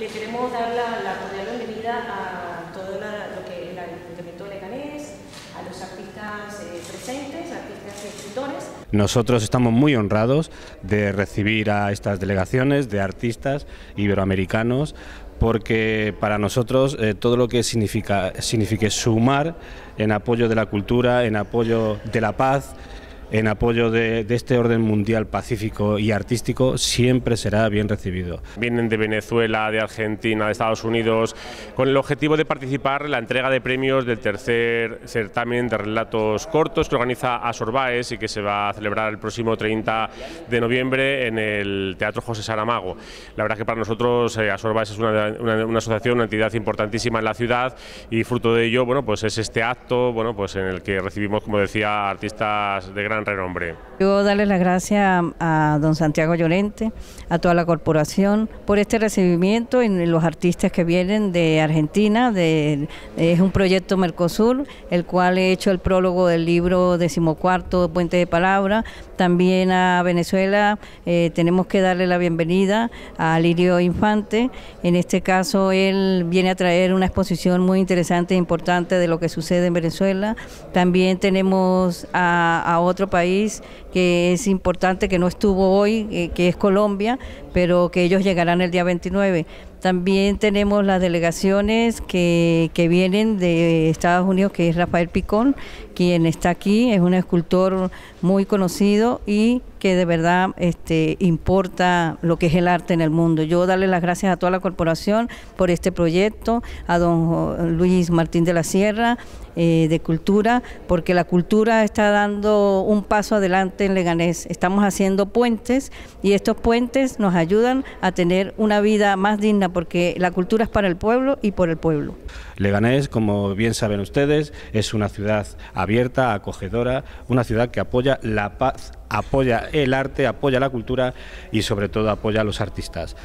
le queremos dar la, la cordial bienvenida a todo lo que el Ayuntamiento de Leganés, a los artistas eh, presentes, artistas y escritores. Nosotros estamos muy honrados de recibir a estas delegaciones de artistas iberoamericanos porque para nosotros eh, todo lo que signifique sumar en apoyo de la cultura, en apoyo de la paz, en apoyo de, este orden mundial pacífico y artístico siempre será bien recibido. Vienen de Venezuela, de Argentina, de Estados Unidos, con el objetivo de participar en la entrega de premios del tercer certamen de relatos cortos que organiza Asorbaes y que se va a celebrar el próximo 30 de noviembre en el Teatro José Saramago. La verdad que para nosotros eh, Asorbaes es una, una, asociación, una entidad importantísima en la ciudad y fruto de ello, bueno, pues es este acto, bueno, pues en el que recibimos, como decía, artistas de gran renombre. Yo darle las gracias a, don Santiago Llorente, a toda la corporación por este recibimiento y los artistas que vienen de Argentina. Es un proyecto Mercosur, el cual he hecho el prólogo del libro decimocuarto Puente de Palabra. También a Venezuela eh, tenemos que darle la bienvenida a Lirio Infante. En este caso él viene a traer una exposición muy interesante e importante de lo que sucede en Venezuela. También tenemos a otro país que es importante, que no estuvo hoy, eh, que es Colombia, pero que ellos llegarán el día 29. También tenemos las delegaciones que, que, vienen de Estados Unidos, que es Rafael Picón, quien está aquí, es un escultor muy conocido y que de verdad este, importa lo que es el arte en el mundo. Yo darle las gracias a toda la corporación por este proyecto, a don Luis Martín de la Sierra eh, de Cultura, porque la cultura está dando un paso adelante en Leganés. Estamos haciendo puentes y estos puentes nos ayudan a tener una vida más digna porque la cultura es para el pueblo y por el pueblo. Leganés, como bien saben ustedes, es una ciudad abierta, acogedora, una ciudad que apoya la paz, apoya el arte, apoya la cultura y sobre todo apoya a los artistas.